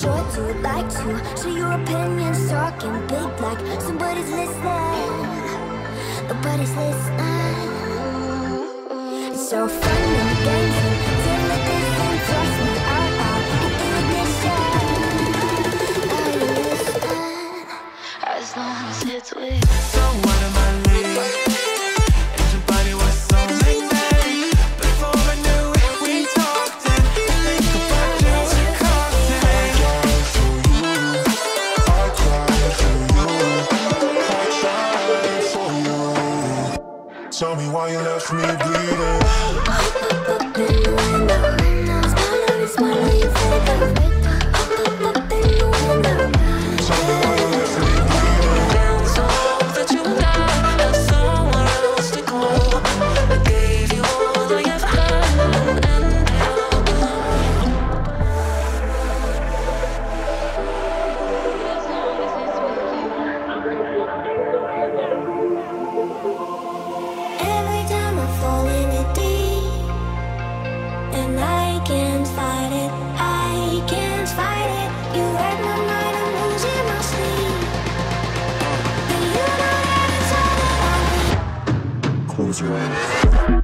sure to like to share your opinions, talking big like somebody's listening. Nobody's listening. It's so fun and games until the distance ah, ah, out, listening? As with. Tell me why you left me bleeding. Israel.